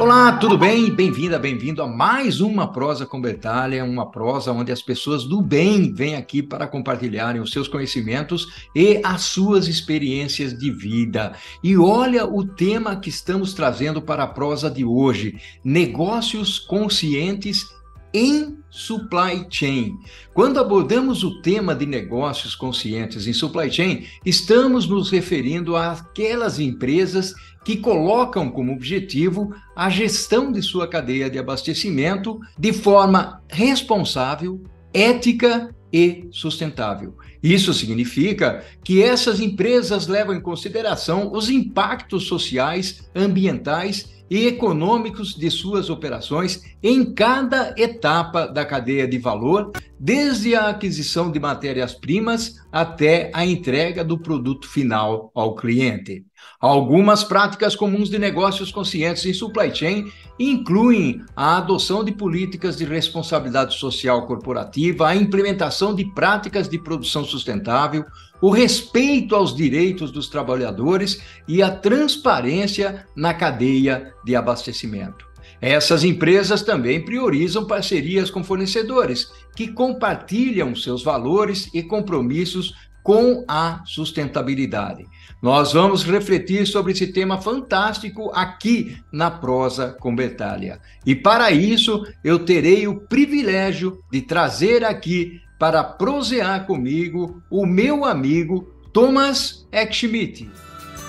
Olá, tudo bem? Bem-vinda, bem-vindo a mais uma prosa com Bertalha, uma prosa onde as pessoas do bem vêm aqui para compartilharem os seus conhecimentos e as suas experiências de vida. E olha o tema que estamos trazendo para a prosa de hoje: negócios conscientes em supply chain. Quando abordamos o tema de negócios conscientes em supply chain, estamos nos referindo àquelas empresas que colocam como objetivo a gestão de sua cadeia de abastecimento de forma responsável, ética e sustentável. Isso significa que essas empresas levam em consideração os impactos sociais, ambientais e econômicos de suas operações em cada etapa da cadeia de valor, desde a aquisição de matérias-primas até a entrega do produto final ao cliente. Algumas práticas comuns de negócios conscientes em supply chain incluem a adoção de políticas de responsabilidade social corporativa, a implementação de práticas de produção sustentável, o respeito aos direitos dos trabalhadores e a transparência na cadeia de abastecimento. Essas empresas também priorizam parcerias com fornecedores que compartilham seus valores e compromissos com a sustentabilidade. Nós vamos refletir sobre esse tema fantástico aqui na prosa com Betália. E para isso, eu terei o privilégio de trazer aqui para prosear comigo o meu amigo Thomas Eckschmidt.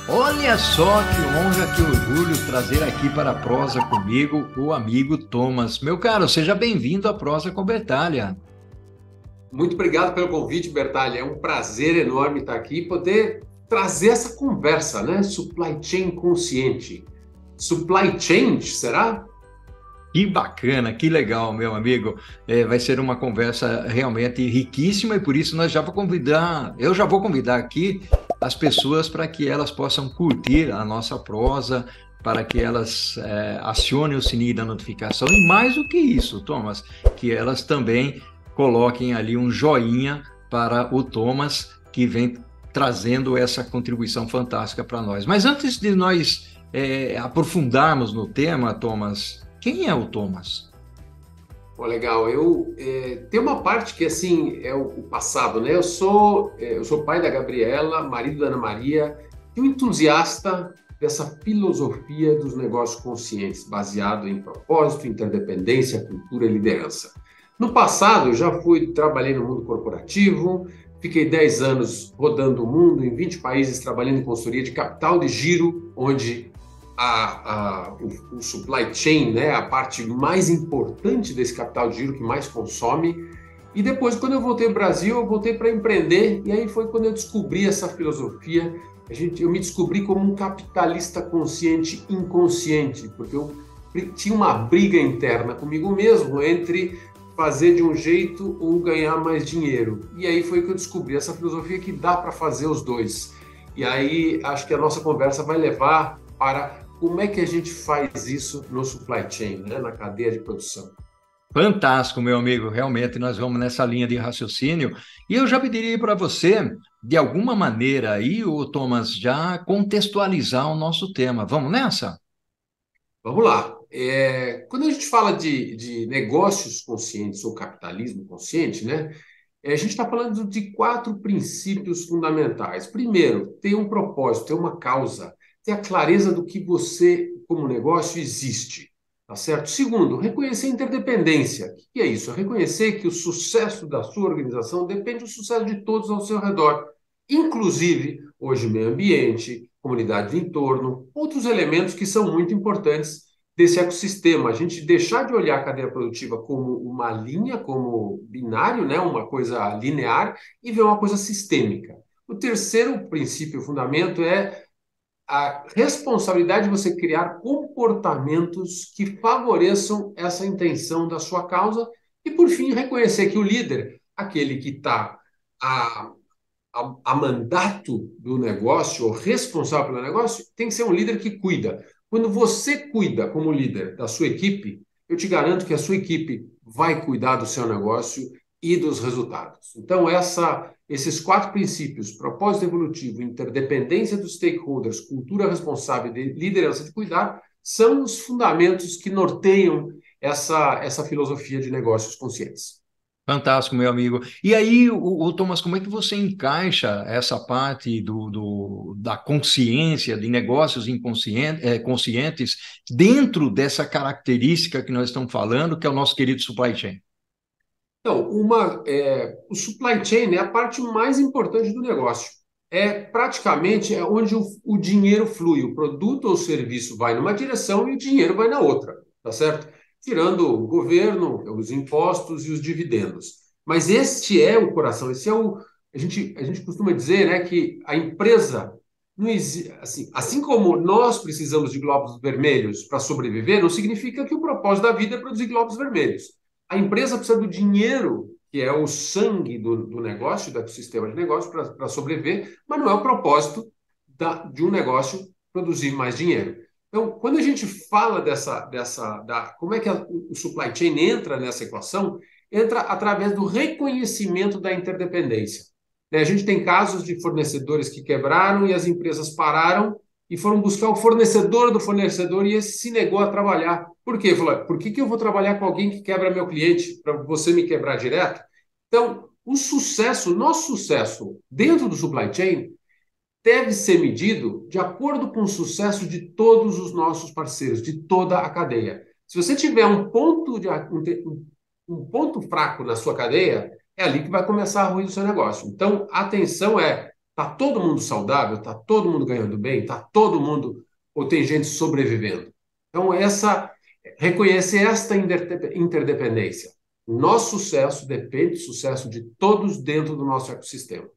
Olha só que honra, que orgulho trazer aqui para a prosa comigo o amigo Thomas. Meu caro, seja bem-vindo à prosa com Bertalha. Muito obrigado pelo convite, Bertalha. É um prazer enorme estar aqui e poder trazer essa conversa, né? Supply chain consciente. Supply chain, será? Que bacana, que legal, meu amigo. É, vai ser uma conversa realmente riquíssima e por isso nós já vou convidar, eu já vou convidar aqui as pessoas para que elas possam curtir a nossa prosa, para que elas é, acionem o sininho da notificação e mais do que isso, Thomas, que elas também coloquem ali um joinha para o Thomas que vem trazendo essa contribuição fantástica para nós. Mas antes de nós é, aprofundarmos no tema, Thomas, quem é o Thomas? Pô, legal. Eu é, tem uma parte que assim é o, o passado, né? Eu sou é, eu sou pai da Gabriela, marido da Ana Maria, e um entusiasta dessa filosofia dos negócios conscientes, baseado em propósito, interdependência, cultura e liderança. No passado, eu já fui trabalhei no mundo corporativo, fiquei 10 anos rodando o mundo em 20 países trabalhando em consultoria de capital de giro, onde a, a, o, o, supply chain, né, a parte mais importante desse capital de giro que mais consome. E depois, quando eu voltei ao Brasil, eu voltei para empreender, e aí foi quando eu descobri essa filosofia. A gente, eu me descobri como um capitalista consciente inconsciente, porque eu tinha uma briga interna comigo mesmo entre fazer de um jeito ou ganhar mais dinheiro. E aí foi que eu descobri essa filosofia que dá para fazer os dois. E aí acho que a nossa conversa vai levar para como é que a gente faz isso no supply chain, né, na cadeia de produção? Fantástico, meu amigo. Realmente nós vamos nessa linha de raciocínio. E eu já pediria para você, de alguma maneira aí, o Thomas, já contextualizar o nosso tema. Vamos nessa? Vamos lá. É, quando a gente fala de, de negócios conscientes ou capitalismo consciente, né, é, a gente está falando de quatro princípios fundamentais. Primeiro, ter um propósito, ter uma causa ter a clareza do que você, como negócio, existe. Tá certo? Segundo, reconhecer a interdependência. O que é isso? É reconhecer que o sucesso da sua organização depende do sucesso de todos ao seu redor, inclusive, hoje, meio ambiente, comunidade de entorno, outros elementos que são muito importantes desse ecossistema. A gente deixar de olhar a cadeia produtiva como uma linha, como binário, né? uma coisa linear, e ver uma coisa sistêmica. O terceiro princípio, fundamento, é a responsabilidade de você criar comportamentos que favoreçam essa intenção da sua causa e, por fim, reconhecer que o líder, aquele que está a, a, a, mandato do negócio ou responsável pelo negócio, tem que ser um líder que cuida. Quando você cuida como líder da sua equipe, eu te garanto que a sua equipe vai cuidar do seu negócio e dos resultados. Então, essa esses quatro princípios, propósito evolutivo, interdependência dos stakeholders, cultura responsável e liderança de cuidar, são os fundamentos que norteiam essa, essa filosofia de negócios conscientes. Fantástico, meu amigo. E aí, o, o, Thomas, como é que você encaixa essa parte do, do da consciência, de negócios inconscientes, é, conscientes, dentro dessa característica que nós estamos falando, que é o nosso querido supply chain? Então, uma, é, o supply chain é a parte mais importante do negócio. É praticamente é onde o, o dinheiro flui. O produto ou serviço vai numa direção e o dinheiro vai na outra, tá certo? tirando o governo, os impostos e os dividendos. Mas este é o coração, esse é o. A gente, a gente costuma dizer né, que a empresa. Assim, assim como nós precisamos de globos vermelhos para sobreviver, não significa que o propósito da vida é produzir globos vermelhos. A empresa precisa do dinheiro, que é o sangue do, do negócio, do sistema de negócio, para sobreviver, mas não é o propósito da, de um negócio produzir mais dinheiro. Então, quando a gente fala dessa, dessa da, como é que a, o supply chain entra nessa equação, entra através do reconhecimento da interdependência. Né? A gente tem casos de fornecedores que quebraram e as empresas pararam e foram buscar o fornecedor do fornecedor e esse se negou a trabalhar. Por quê? Falou, por que, que eu vou trabalhar com alguém que quebra meu cliente para você me quebrar direto? Então, o sucesso, nosso sucesso dentro do supply chain deve ser medido de acordo com o sucesso de todos os nossos parceiros, de toda a cadeia. Se você tiver um ponto, de, um, um ponto fraco na sua cadeia, é ali que vai começar a ruir o seu negócio. Então, a atenção é: está todo mundo saudável? Está todo mundo ganhando bem? Está todo mundo ou tem gente sobrevivendo? Então, essa reconhecer esta interdependência. Nosso sucesso depende do sucesso de todos dentro do nosso ecossistema.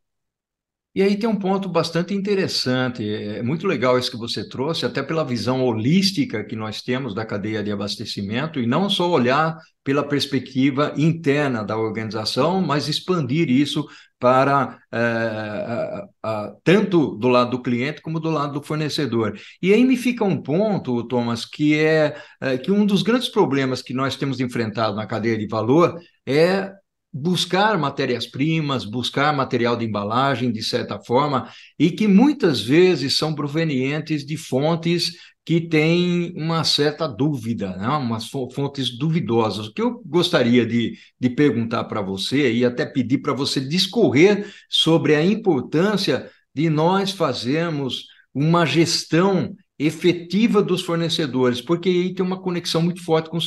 E aí tem um ponto bastante interessante, é muito legal isso que você trouxe, até pela visão holística que nós temos da cadeia de abastecimento, e não só olhar pela perspectiva interna da organização, mas expandir isso para é, a, a, tanto do lado do cliente como do lado do fornecedor. E aí me fica um ponto, Thomas, que é, é que um dos grandes problemas que nós temos enfrentado na cadeia de valor é buscar matérias-primas, buscar material de embalagem, de certa forma, e que muitas vezes são provenientes de fontes que têm uma certa dúvida, né? umas fontes duvidosas. O que eu gostaria de, de perguntar para você e até pedir para você discorrer sobre a importância de nós fazermos uma gestão efetiva dos fornecedores, porque aí tem uma conexão muito forte com,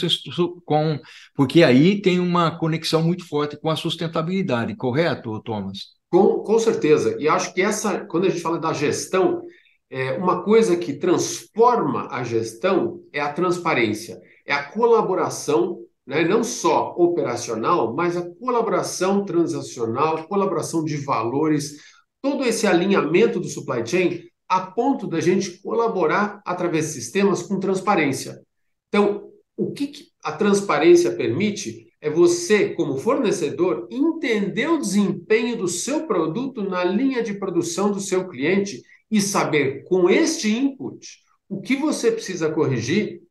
com porque aí tem uma conexão muito forte com a sustentabilidade, correto, Thomas? Com, com certeza. E acho que essa, quando a gente fala da gestão, é, uma coisa que transforma a gestão é a transparência, é a colaboração, né, não só operacional, mas a colaboração transacional, colaboração de valores, todo esse alinhamento do supply chain a ponto da gente colaborar através de sistemas com transparência. Então, o que, a transparência permite é você, como fornecedor, entender o desempenho do seu produto na linha de produção do seu cliente e saber, com este input, o que você precisa corrigir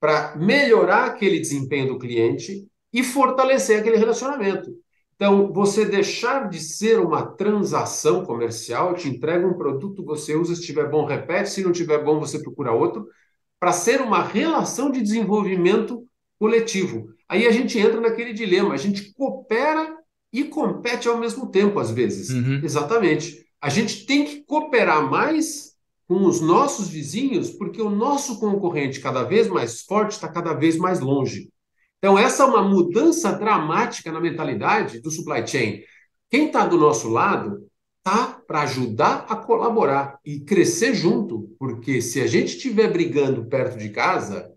para melhorar aquele desempenho do cliente e fortalecer aquele relacionamento. Então, você deixar de ser uma transação comercial, te entrega um produto, você usa, se estiver bom, repete, se não estiver bom, você procura outro, para ser uma relação de desenvolvimento coletivo. Aí a gente entra naquele dilema, a gente coopera e compete ao mesmo tempo, às vezes. Uhum. Exatamente. A gente tem que cooperar mais com os nossos vizinhos, porque o nosso concorrente, cada vez mais forte, está cada vez mais longe. Então, essa é uma mudança dramática na mentalidade do supply chain. Quem está do nosso lado está para ajudar a colaborar e crescer junto, porque se a gente estiver brigando perto de casa,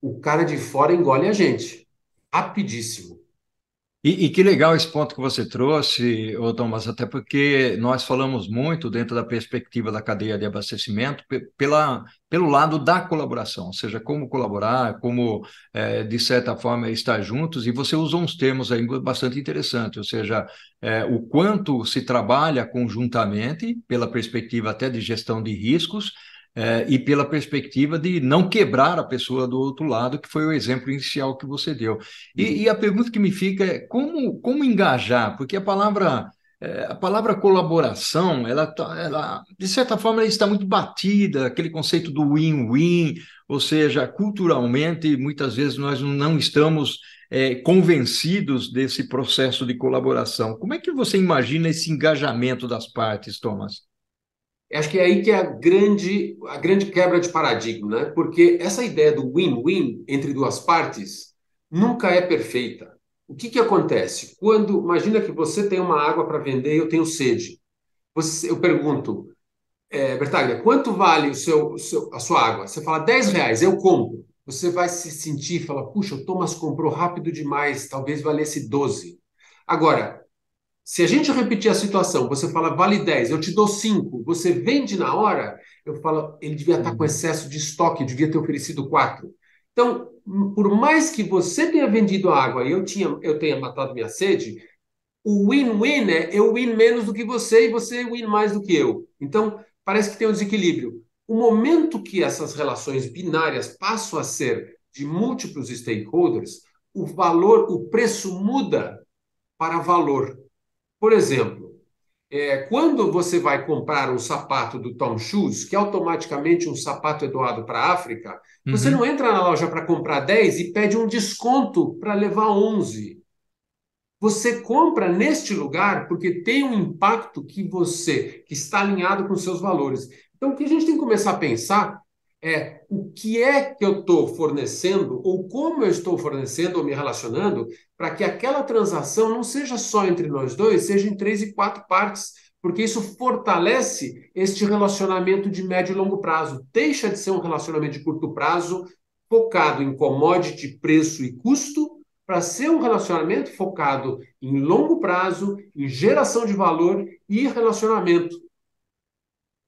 o cara de fora engole a gente. Rapidíssimo. E, e, que legal esse ponto que você trouxe, ô Thomas, até porque nós falamos muito dentro da perspectiva da cadeia de abastecimento pela, pelo lado da colaboração, ou seja, como colaborar, como, é, de certa forma, estar juntos, e você usou uns termos aí bastante interessantes, ou seja, é, o quanto se trabalha conjuntamente, pela perspectiva até de gestão de riscos, é, e pela perspectiva de não quebrar a pessoa do outro lado, que foi o exemplo inicial que você deu. E, e a pergunta que me fica é como, como engajar, porque a palavra é, a palavra colaboração, ela, tá, ela, de certa forma, ela está muito batida, aquele conceito do win-win, ou seja, culturalmente, muitas vezes nós não estamos é, convencidos desse processo de colaboração. Como é que você imagina esse engajamento das partes, Thomas? Acho que é aí que é a grande, a grande quebra de paradigma, né? Porque essa ideia do win-win entre duas partes nunca é perfeita. O que, que acontece? Quando, imagina que você tem uma água para vender e eu tenho sede. Você, eu pergunto, é, Bertaglia, quanto vale o seu, o seu, a sua água? Você fala 10 reais, eu compro. Você vai se sentir e falar, puxa, o Thomas comprou rápido demais, talvez valesse 12. Agora, se a gente repetir a situação, você fala, vale 10, eu te dou 5, você vende na hora, eu falo, ele devia estar com uhum. excesso de estoque, devia ter oferecido 4. Então, por mais que você tenha vendido a água e eu, tinha, eu tenha matado minha sede, o win-win é eu win menos do que você e você win mais do que eu. Então, parece que tem um desequilíbrio. O momento que essas relações binárias passam a ser de múltiplos stakeholders, o valor, o preço muda para valor. Por exemplo, é, quando você vai comprar um sapato do Tom Shoes, que é automaticamente um sapato é doado para a África, uhum. você não entra na loja para comprar 10 e pede um desconto para levar 11. Você compra neste lugar porque tem um impacto que você, que está alinhado com seus valores. Então, o que a gente tem que começar a pensar é o que é que eu estou fornecendo ou como eu estou fornecendo ou me relacionando para que aquela transação não seja só entre nós dois, seja em três e quatro partes, porque isso fortalece este relacionamento de médio e longo prazo. Deixa de ser um relacionamento de curto prazo focado em commodity, preço e custo, para ser um relacionamento focado em longo prazo, em geração de valor e relacionamento.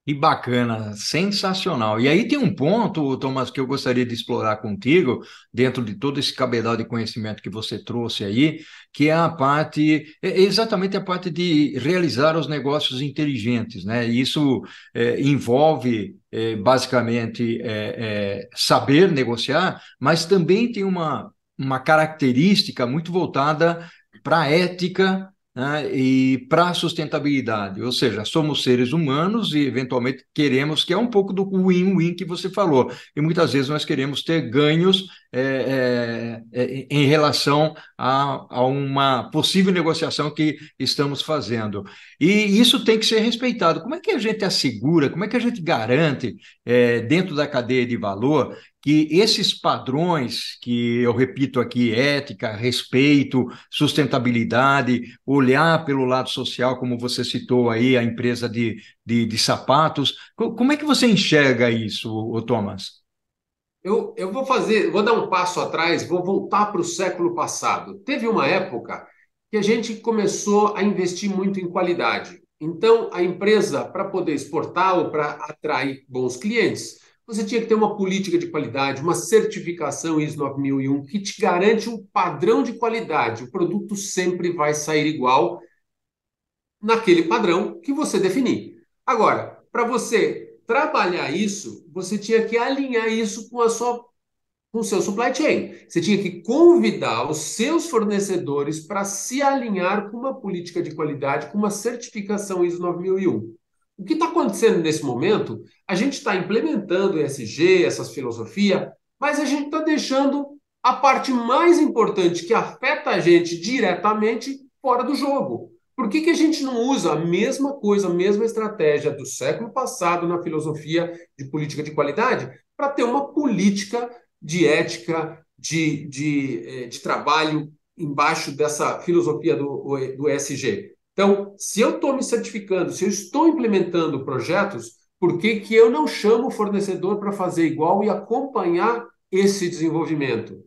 Que bacana, sensacional. E aí tem um ponto, Thomas, que eu gostaria de explorar contigo, dentro de todo esse cabedal de conhecimento que você trouxe aí, que é a parte, é exatamente a parte de realizar os negócios inteligentes, né? Isso é, envolve é, basicamente é, é saber negociar, mas também tem uma, uma característica muito voltada para a ética né, e para a sustentabilidade, ou seja, somos seres humanos e eventualmente queremos, que é um pouco do win-win que você falou, e muitas vezes nós queremos ter ganhos é, é, é, em relação a, a, uma possível negociação que estamos fazendo. E isso tem que ser respeitado. Como é que a gente assegura, como é que a gente garante, é, dentro da cadeia de valor, que esses padrões, que eu repito aqui, ética, respeito, sustentabilidade, olhar pelo lado social, como você citou aí, a empresa de, de, de sapatos, como é que você enxerga isso, Thomas? Eu, eu vou fazer, vou dar um passo atrás, vou voltar para o século passado. Teve uma época que a gente começou a investir muito em qualidade. Então, a empresa, para poder exportar ou para atrair bons clientes, você tinha que ter uma política de qualidade, uma certificação ISO 9001 que te garante um padrão de qualidade. O produto sempre vai sair igual naquele padrão que você definir. Agora, para você trabalhar isso, você tinha que alinhar isso com a sua com o seu supply chain. Você tinha que convidar os seus fornecedores para se alinhar com uma política de qualidade, com uma certificação ISO 9001. O que está acontecendo nesse momento? A gente está implementando ESG, essas filosofias, mas a gente está deixando a parte mais importante que afeta a gente diretamente fora do jogo. Por que, que a gente não usa a mesma coisa, a mesma estratégia do século passado na filosofia de política de qualidade para ter uma política de ética, de, de, eh, de trabalho embaixo dessa filosofia do, do ESG? Então, se eu estou me certificando, se eu estou implementando projetos, por que, que eu não chamo o fornecedor para fazer igual e acompanhar esse desenvolvimento?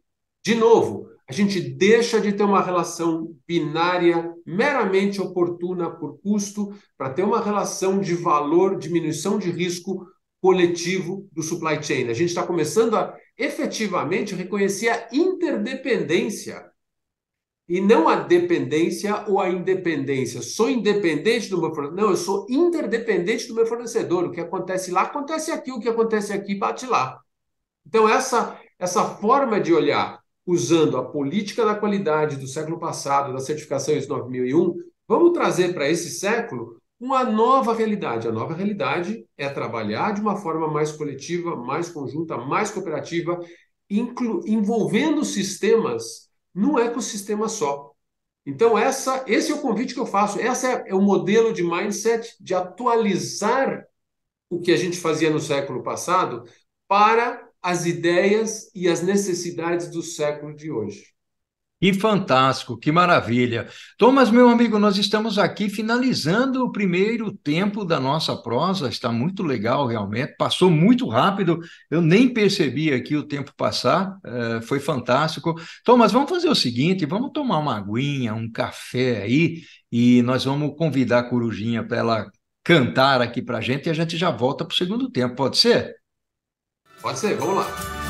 De novo, a gente deixa de ter uma relação binária meramente oportuna por custo para ter uma relação de valor, diminuição de risco coletivo do supply chain. A gente está começando a efetivamente reconhecer a interdependência e não a dependência ou a independência. Sou independente do meu fornecedor. Não, eu sou interdependente do meu fornecedor. O que acontece lá, acontece aqui. O que acontece aqui, bate lá. Então, essa, essa forma de olhar, usando a política da qualidade do século passado, da certificação ISO 9001, Vamos trazer para esse século uma nova realidade. A nova realidade é trabalhar de uma forma mais coletiva, mais conjunta, mais cooperativa, envolvendo sistemas num ecossistema só. Então, essa, esse é o convite que eu faço. Esse é, é o modelo de mindset de atualizar o que a gente fazia no século passado para as ideias e as necessidades do século de hoje. Que fantástico, que maravilha. Thomas, meu amigo, nós estamos aqui finalizando o primeiro tempo da nossa prosa, está muito legal realmente, passou muito rápido, eu nem percebi aqui o tempo passar, é, foi fantástico. Thomas, vamos fazer o seguinte, vamos tomar uma aguinha, um café aí, e nós vamos convidar a Corujinha para ela cantar aqui para a gente e a gente já volta para o segundo tempo, pode ser? Pode ser, vamos lá.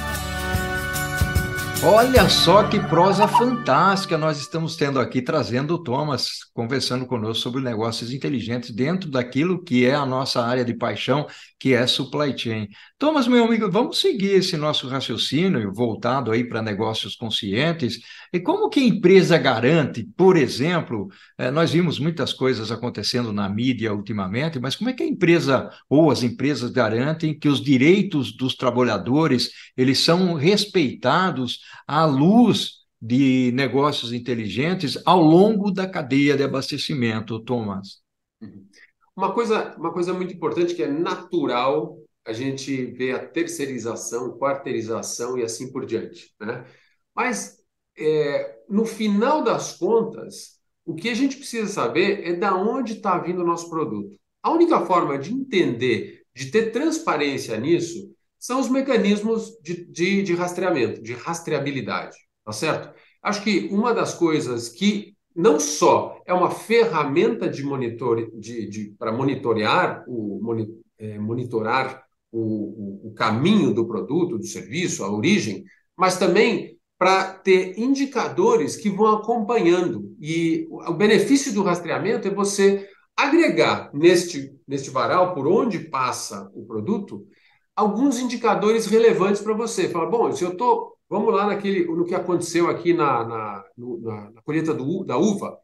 Olha só que prosa fantástica nós estamos tendo aqui, trazendo o Thomas, conversando conosco sobre negócios inteligentes dentro daquilo que é a nossa área de paixão, que é supply chain. Thomas, meu amigo, vamos seguir esse nosso raciocínio voltado aí para negócios conscientes. E como que a empresa garante, por exemplo, eh, nós vimos muitas coisas acontecendo na mídia ultimamente, mas como é que a empresa ou as empresas garantem que os direitos dos trabalhadores eles são respeitados à luz de negócios inteligentes ao longo da cadeia de abastecimento, Thomas? Uhum. Uma coisa, uma coisa muito importante que é natural a gente ver a terceirização, quarteirização e assim por diante. Né? Mas, é, no final das contas, o que a gente precisa saber é da onde está vindo o nosso produto. A única forma de entender, de ter transparência nisso, são os mecanismos de, de, de rastreamento, de rastreabilidade, tá certo? Acho que uma das coisas que não só é uma ferramenta de monitor, de, de para monitorear o é, monitorar o, o, o, caminho do produto, do serviço, a origem, mas também para ter indicadores que vão acompanhando. E o benefício do rastreamento é você agregar neste, neste varal, por onde passa o produto, alguns indicadores relevantes para você. Fala, bom, se eu estou, vamos lá naquele, no que aconteceu aqui na, na, na, na colheita do, da uva,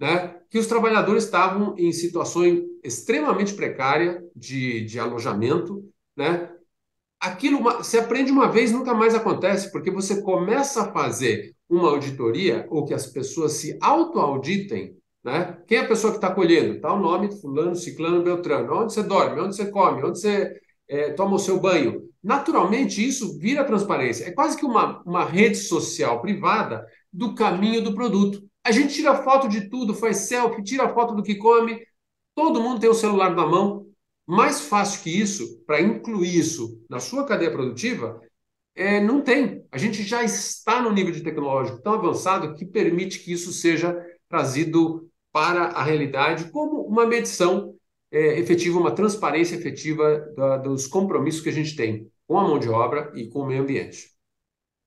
né, que os trabalhadores estavam em situações extremamente precária de, de alojamento, né? Aquilo se aprende uma vez, nunca mais acontece, porque você começa a fazer uma auditoria ou que as pessoas se autoauditem, né? Quem é a pessoa que está colhendo? Tá o nome fulano, ciclano, beltrano. Onde você dorme? Onde você come? Onde você é, toma o seu banho. Naturalmente, isso vira transparência. É quase que uma, uma rede social privada do caminho do produto. A gente tira foto de tudo, faz selfie, tira foto do que come. Todo mundo tem o celular na mão. Mais fácil que isso, para incluir isso na sua cadeia produtiva, é, não tem. A gente já está no nível de tecnológico tão avançado que permite que isso seja trazido para a realidade como uma medição é, efetiva, uma transparência efetiva da, dos compromissos que a gente tem com a mão de obra e com o meio ambiente.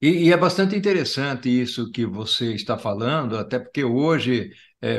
E, e, é bastante interessante isso que você está falando, até porque hoje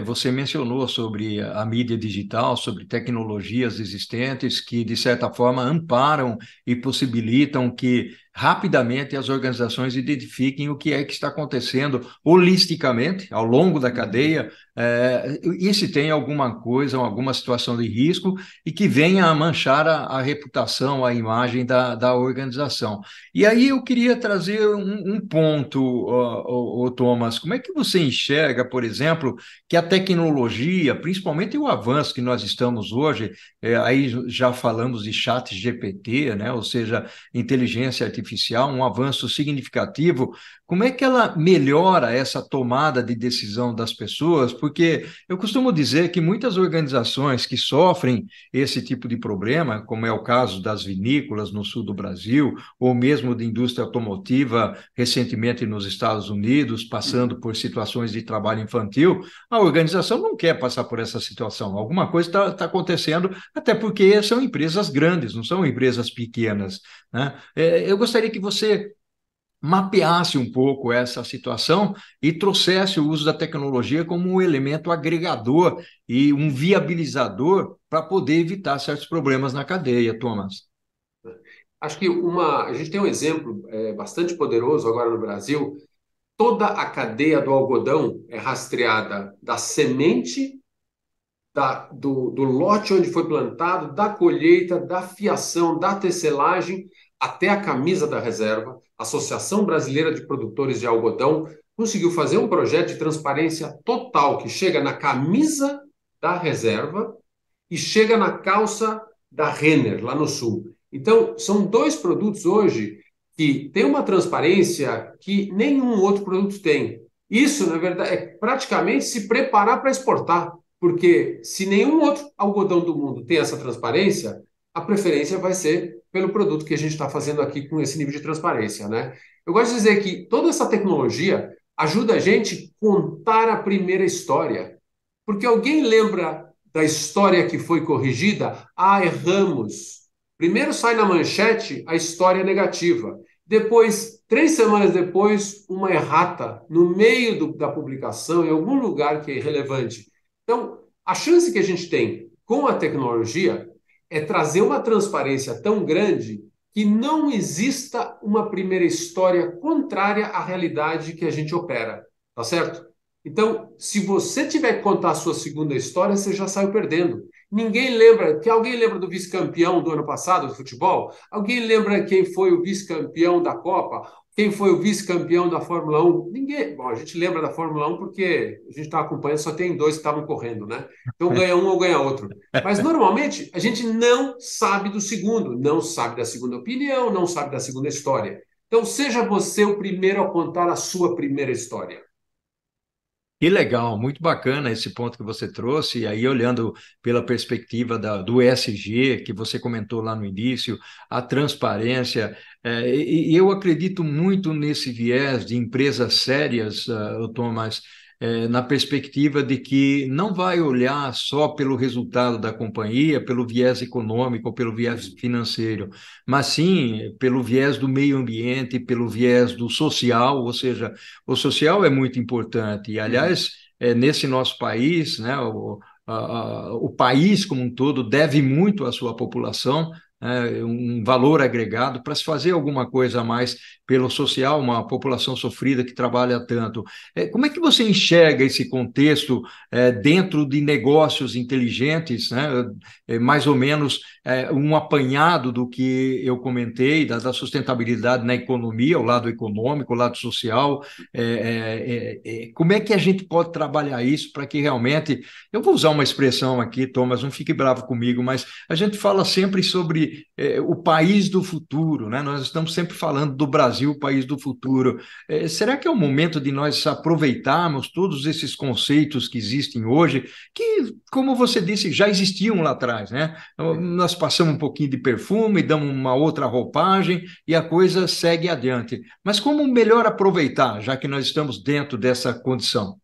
você mencionou sobre a mídia digital, sobre tecnologias existentes que, de certa forma, amparam e possibilitam que rapidamente as organizações identifiquem o que é que está acontecendo holisticamente ao longo da cadeia é, e se tem alguma coisa, alguma situação de risco e que venha a manchar a, a reputação, a imagem da, da organização. E aí eu queria trazer um, um ponto, o Thomas, como é que você enxerga, por exemplo, que a tecnologia, principalmente o avanço que nós estamos hoje, é, aí já falamos de chat GPT, né, ou seja, inteligência artificial, um avanço significativo, como é que ela melhora essa tomada de decisão das pessoas? Porque eu costumo dizer que muitas organizações que sofrem esse tipo de problema, como é o caso das vinícolas no sul do Brasil, ou mesmo de indústria automotiva recentemente nos Estados Unidos, passando por situações de trabalho infantil, a organização não quer passar por essa situação. Alguma coisa está tá acontecendo, até porque são empresas grandes, não são empresas pequenas. Né? É, eu gostaria que você mapeasse um pouco essa situação e trouxesse o uso da tecnologia como um elemento agregador e um viabilizador para poder evitar certos problemas na cadeia, Thomas. Acho que uma, a gente tem um exemplo é, bastante poderoso agora no Brasil. Toda a cadeia do algodão é rastreada da semente da, do, do lote onde foi plantado, da colheita, da fiação, da tecelagem, até a camisa da reserva. A Associação Brasileira de Produtores de Algodão conseguiu fazer um projeto de transparência total que chega na camisa da reserva e chega na calça da Renner, lá no sul. Então, são dois produtos hoje que têm uma transparência que nenhum outro produto tem. Isso, na verdade, é praticamente se preparar para exportar, porque se nenhum outro algodão do mundo tem essa transparência, a preferência vai ser pelo produto que a gente está fazendo aqui com esse nível de transparência, né? Eu gosto de dizer que toda essa tecnologia ajuda a gente a contar a primeira história. Porque alguém lembra da história que foi corrigida? Ah, erramos. Primeiro sai na manchete a história negativa. Depois, três semanas depois, uma errata no meio do, da publicação, em algum lugar que é irrelevante. Então, a chance que a gente tem com a tecnologia é trazer uma transparência tão grande que não exista uma primeira história contrária à realidade que a gente opera, tá certo? Então, se você tiver que contar a sua segunda história, você já saiu perdendo. Ninguém lembra, que alguém lembra do vice-campeão do ano passado do futebol? Alguém lembra quem foi o vice-campeão da Copa? Quem foi o vice-campeão da Fórmula 1? Ninguém. Bom, a gente lembra da Fórmula 1 porque a gente está acompanhando, só tem dois que estavam correndo, né? Então ganha um ou ganha outro. Mas normalmente a gente não sabe do segundo, não sabe da segunda opinião, não sabe da segunda história. Então seja você o primeiro a contar a sua primeira história. Que legal, muito bacana esse ponto que você trouxe, e aí olhando pela perspectiva da, do ESG, que você comentou lá no início, a transparência, é, e, e, eu acredito muito nesse viés de empresas sérias, uh, Thomas, é, na perspectiva de que não vai olhar só pelo resultado da companhia, pelo viés econômico pelo viés financeiro, mas sim pelo viés do meio ambiente, pelo viés do social, ou seja, o social é muito importante. E, aliás, é, nesse nosso país, né, o, a, o país como um todo deve muito à sua população, é, um valor agregado para se fazer alguma coisa a mais pelo social, uma população sofrida que trabalha tanto. É, como é que você enxerga esse contexto é, dentro de negócios inteligentes, né? É, mais ou menos um apanhado do que eu comentei, da, da, sustentabilidade na economia, o lado econômico, o lado social. Como é que a gente pode trabalhar isso para que realmente. Eu vou usar uma expressão aqui, Thomas, não fique bravo comigo, mas a gente fala sempre sobre o país do futuro, né? Nós estamos sempre falando do Brasil, o país do futuro. É, será que é o momento de nós aproveitarmos todos esses conceitos que existem hoje, que, como você disse, já existiam lá atrás, né? Nós passamos um pouquinho de perfume, damos uma outra roupagem e a coisa segue adiante. Mas como melhor aproveitar, já que nós estamos dentro dessa condição?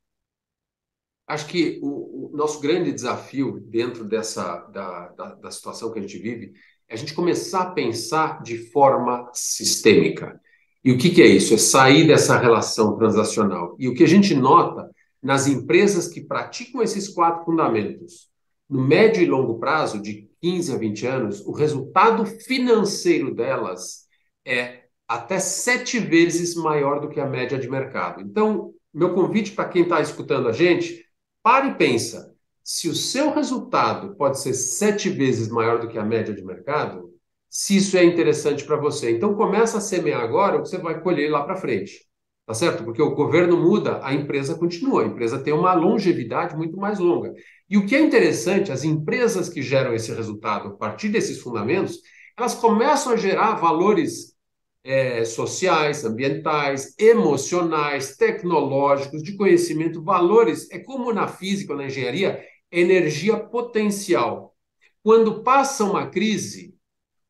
Acho que o, o nosso grande desafio dentro dessa da, da, da situação que a gente vive é a gente começar a pensar de forma sistêmica. E o que, que é isso? É sair dessa relação transacional. E o que a gente nota nas empresas que praticam esses quatro fundamentos, no médio e longo prazo, de 15 a 20 anos, o resultado financeiro delas é até sete vezes maior do que a média de mercado. Então, meu convite para quem está escutando a gente, pare e pensa se o seu resultado pode ser sete vezes maior do que a média de mercado, se isso é interessante para você. Então começa a semear agora o que você vai colher lá para frente. Tá certo? Porque o governo muda, a empresa continua. A empresa tem uma longevidade muito mais longa. E o que é interessante, as empresas que geram esse resultado a partir desses fundamentos, elas começam a gerar valores é, sociais, ambientais, emocionais, tecnológicos, de conhecimento, valores. É como na física na engenharia, energia potencial. Quando passa uma crise,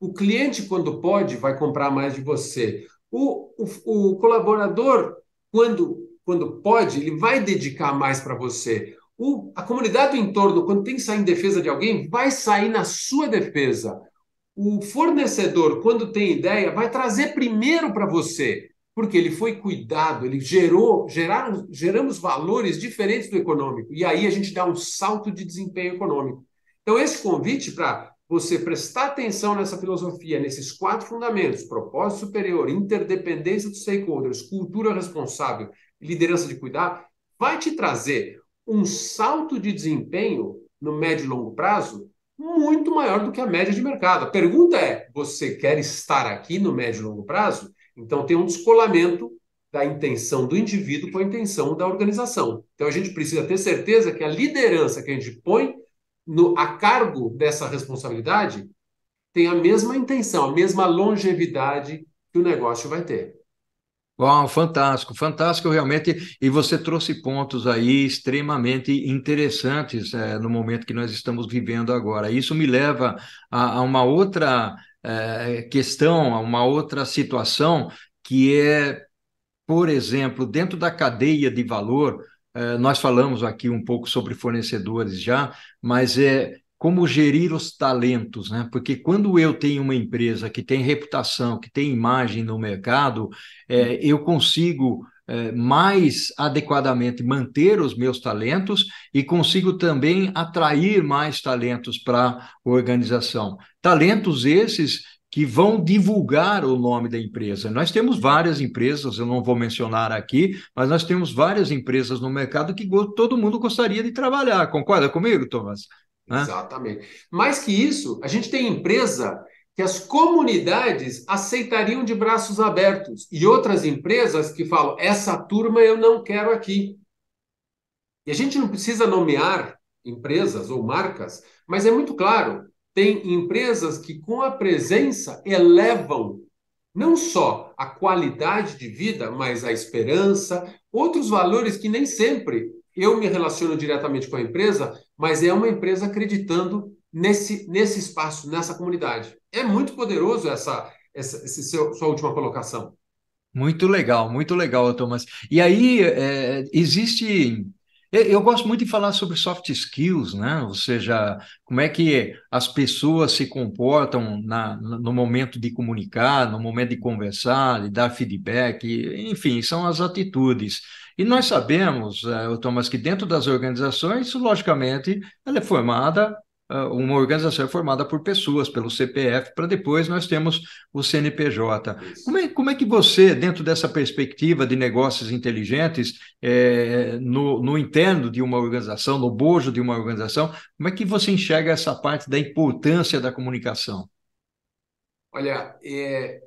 o cliente, quando pode, vai comprar mais de você. O, o, o colaborador, quando, quando pode, ele vai dedicar mais para você. O, a comunidade do entorno, quando tem que sair em defesa de alguém, vai sair na sua defesa. O fornecedor, quando tem ideia, vai trazer primeiro para você porque ele foi cuidado, ele gerou, geraram, geramos valores diferentes do econômico. E aí a gente dá um salto de desempenho econômico. Então, esse convite para você prestar atenção nessa filosofia, nesses quatro fundamentos: propósito superior, interdependência dos stakeholders, cultura responsável liderança de cuidado, vai te trazer um salto de desempenho no médio e longo prazo muito maior do que a média de mercado. A pergunta é: você quer estar aqui no médio e longo prazo? Então tem um descolamento da intenção do indivíduo com a intenção da organização. Então a gente precisa ter certeza que a liderança que a gente põe no, a cargo dessa responsabilidade tem a mesma intenção, a mesma longevidade que o negócio vai ter. Uau, fantástico, fantástico realmente. E você trouxe pontos aí extremamente interessantes é, no momento que nós estamos vivendo agora. Isso me leva a, a uma outra é, questão, a uma outra situação, que é, por exemplo, dentro da cadeia de valor, nós falamos aqui um pouco sobre fornecedores já, mas é como gerir os talentos, né? Porque quando eu tenho uma empresa que tem reputação, que tem imagem no mercado, é, eu consigo é, mais adequadamente manter os meus talentos e consigo também atrair mais talentos para a organização. Talentos esses que vão divulgar o nome da empresa. Nós temos várias empresas, eu não vou mencionar aqui, mas nós temos várias empresas no mercado que todo mundo gostaria de trabalhar. Concorda comigo, Thomas? Né? Exatamente. Mais que isso, a gente tem empresa que as comunidades aceitariam de braços abertos e outras empresas que falam: essa turma eu não quero aqui. E a gente não precisa nomear empresas ou marcas, mas é muito claro: tem empresas que, com a presença, elevam não só a qualidade de vida, mas a esperança, outros valores que nem sempre eu me relaciono diretamente com a empresa, mas é uma empresa acreditando nesse, nesse espaço, nessa comunidade. É muito poderoso essa, essa esse seu, sua última colocação. Muito legal, muito legal, Thomas. E aí, é, existe. Eu gosto muito de falar sobre soft skills, né? Ou seja, como é que as pessoas se comportam na, no momento de comunicar, no momento de conversar, de dar feedback, enfim, são as atitudes. E nós sabemos, uh, Thomas, que dentro das organizações, logicamente, ela é formada, uma organização é formada por pessoas, pelo CPF, para depois nós temos o CNPJ. Como é, como é que você, dentro dessa perspectiva de negócios inteligentes, é, no, no interno de uma organização, no bojo de uma organização, como é que você enxerga essa parte da importância da comunicação? Olha, é,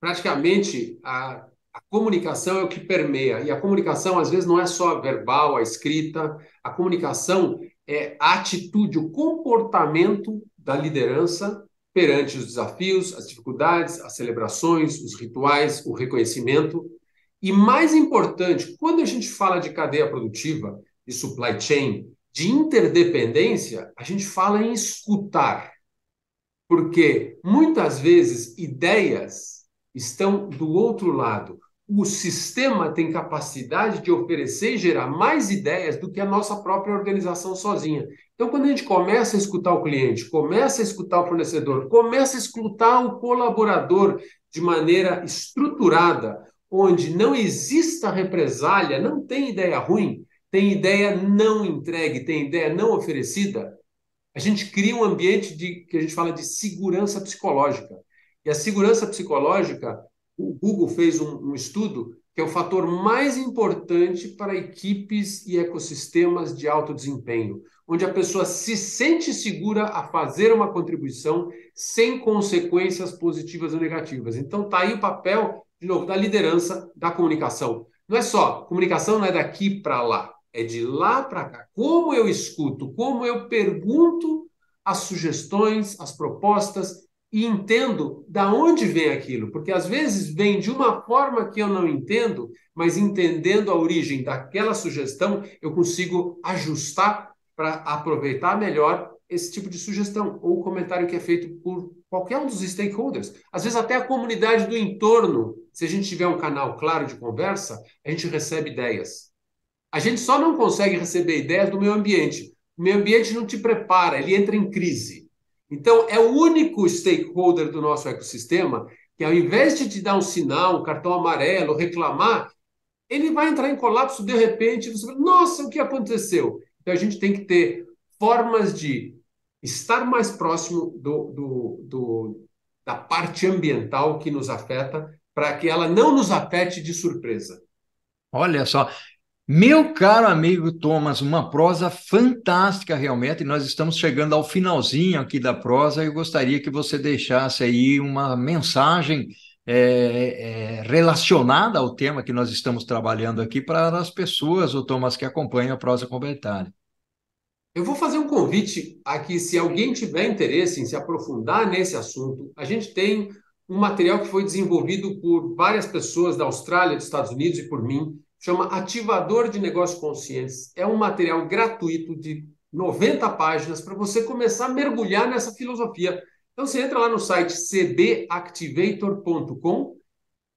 praticamente a a comunicação é o que permeia. E a comunicação, às vezes, não é só verbal, a escrita. A comunicação é a atitude, o comportamento da liderança perante os desafios, as dificuldades, as celebrações, os rituais, o reconhecimento. E mais importante, quando a gente fala de cadeia produtiva, de supply chain, de interdependência, a gente fala em escutar. Porque muitas vezes ideias estão do outro lado o sistema tem capacidade de oferecer e gerar mais ideias do que a nossa própria organização sozinha. Então, quando a gente começa a escutar o cliente, começa a escutar o fornecedor, começa a escutar o colaborador de maneira estruturada, onde não exista represália, não tem ideia ruim, tem ideia não entregue, tem ideia não oferecida, a gente cria um ambiente de que a gente fala de segurança psicológica. E a segurança psicológica o Google fez um, um estudo que é o fator mais importante para equipes e ecossistemas de alto desempenho, onde a pessoa se sente segura a fazer uma contribuição sem consequências positivas ou negativas. Então está aí o papel, de novo, da liderança da comunicação. Não é só, comunicação não é daqui para lá, é de lá para cá. Como eu escuto, como eu pergunto as sugestões, as propostas e entendo da onde vem aquilo, porque às vezes vem de uma forma que eu não entendo, mas entendendo a origem daquela sugestão, eu consigo ajustar para aproveitar melhor esse tipo de sugestão ou comentário que é feito por qualquer um dos stakeholders. Às vezes até a comunidade do entorno, se a gente tiver um canal claro de conversa, a gente recebe ideias. A gente só não consegue receber ideias do meio ambiente. O meio ambiente não te prepara, ele entra em crise. Então, é o único stakeholder do nosso ecossistema que, ao invés de te dar um sinal, um cartão amarelo, reclamar, ele vai entrar em colapso de repente. Você fala, nossa, o que aconteceu? Então, a gente tem que ter formas de estar mais próximo do, do, do da parte ambiental que nos afeta, para que ela não nos afete de surpresa. Olha só, Meu caro amigo Thomas, uma prosa fantástica realmente. Nós estamos chegando ao finalzinho aqui da prosa e eu gostaria que você deixasse aí uma mensagem é, é, relacionada ao tema que nós estamos trabalhando aqui para as pessoas, o Thomas, que acompanham a prosa convertária. Eu vou fazer um convite aqui, se alguém tiver interesse em se aprofundar nesse assunto, a gente tem um material que foi desenvolvido por várias pessoas da Austrália, dos Estados Unidos e por mim, chama Ativador de Negócios Conscientes. É um material gratuito de 90 páginas para você começar a mergulhar nessa filosofia. Então você entra lá no site cdactivator.com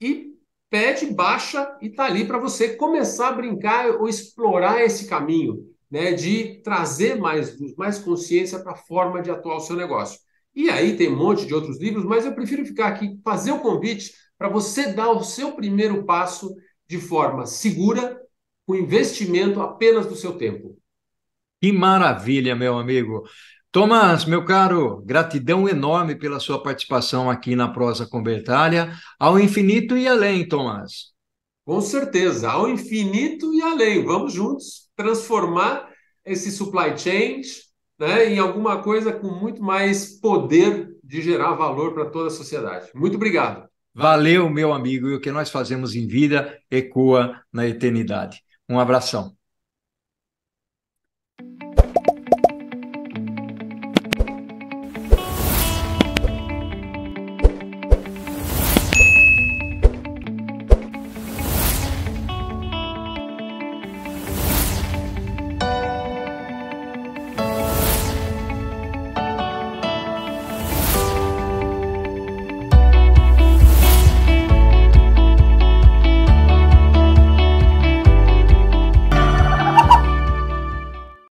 e pede, baixa e está ali para você começar a brincar ou explorar esse caminho, né, de trazer mais mais consciência para a forma de atuar o seu negócio. E aí tem um monte de outros livros, mas eu prefiro ficar aqui fazer o convite para você dar o seu primeiro passo de forma segura, com investimento apenas do seu tempo. Que maravilha, meu amigo. Tomás, meu caro, gratidão enorme pela sua participação aqui na Prosa Convertália, ao infinito e além, Tomás. Com certeza, ao infinito e além. Vamos juntos transformar esse supply chain né, em alguma coisa com muito mais poder de gerar valor para toda a sociedade. Muito obrigado. Valeu, meu amigo, e o que nós fazemos em vida ecoa na eternidade. Um abração.